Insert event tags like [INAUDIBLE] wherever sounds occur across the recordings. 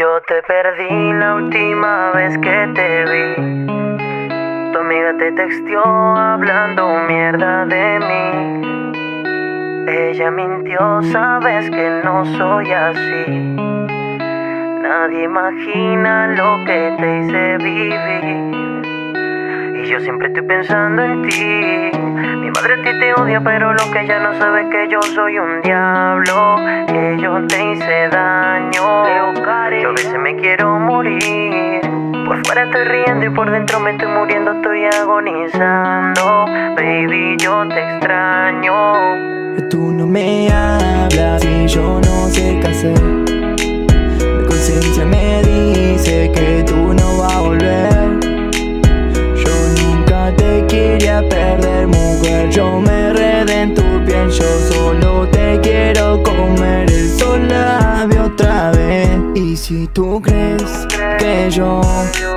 Yo te perdí la última vez que te vi. Tu amiga te texteó hablando mierda de mí. Ella mintió, sabes que no soy así. Nadie imagina lo que te hice vivir. Yo siempre estoy pensando en ti. Mi madre a ti te odia, pero lo que ella no sabe es que yo soy un diablo. Que yo te hice daño. Yo a veces me quiero morir. Por fuera estoy riendo y por dentro me estoy muriendo, estoy agonizando. Baby, yo te extraño. Tú no me hablas Yo me enredé en tu piel, yo solo te quiero comer el labio otra vez. Y si tú crees que yo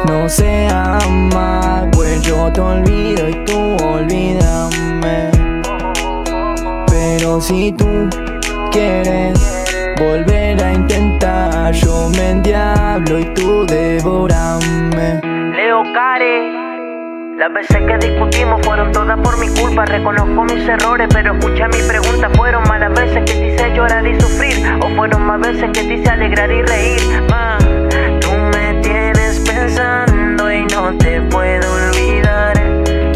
no sé amar, pues yo te olvido y tú olvídame. Pero si tú quieres volver a intentar, yo me endiablo y tú devorame. Leo Care. Las veces que discutimos fueron todas por mi culpa. Reconozco mis errores, pero escucha mi pregunta. ¿Fueron malas veces que te hice llorar y sufrir? ¿O fueron más veces que te hice alegrar y reír? Ma, tú me tienes pensando y no te puedo olvidar.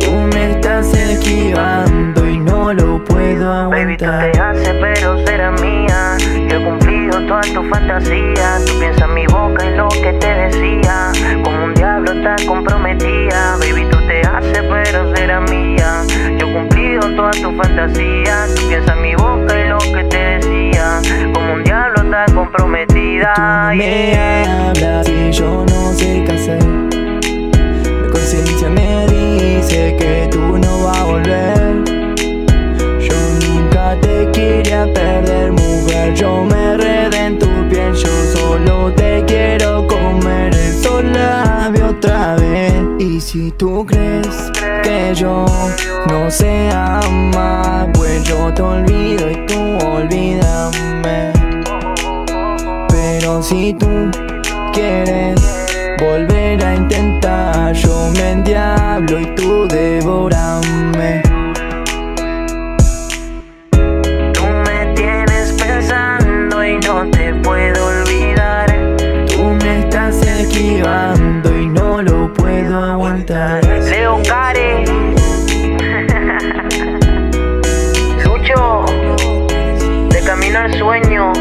Tú me estás esquivando y no lo puedo Baby, tú aguantar. te haces, pero será mía. Yo he cumplido todas tus fantasías. Tú piensas mi boca y lo que te decía. Como un diablo estás comprometida. Fantasías. Tú piensas mi boca y lo que te decía. Como un diablo estás comprometida. Yeah. Y si tú crees que yo no sé amar, pues yo te olvido y tú olvídame. Pero si tú quieres volver a intentar, yo me endiablo y tú devorame. Puedo aguantar. Leo Care. [LAUGHS] Lucho. De camino al sueño.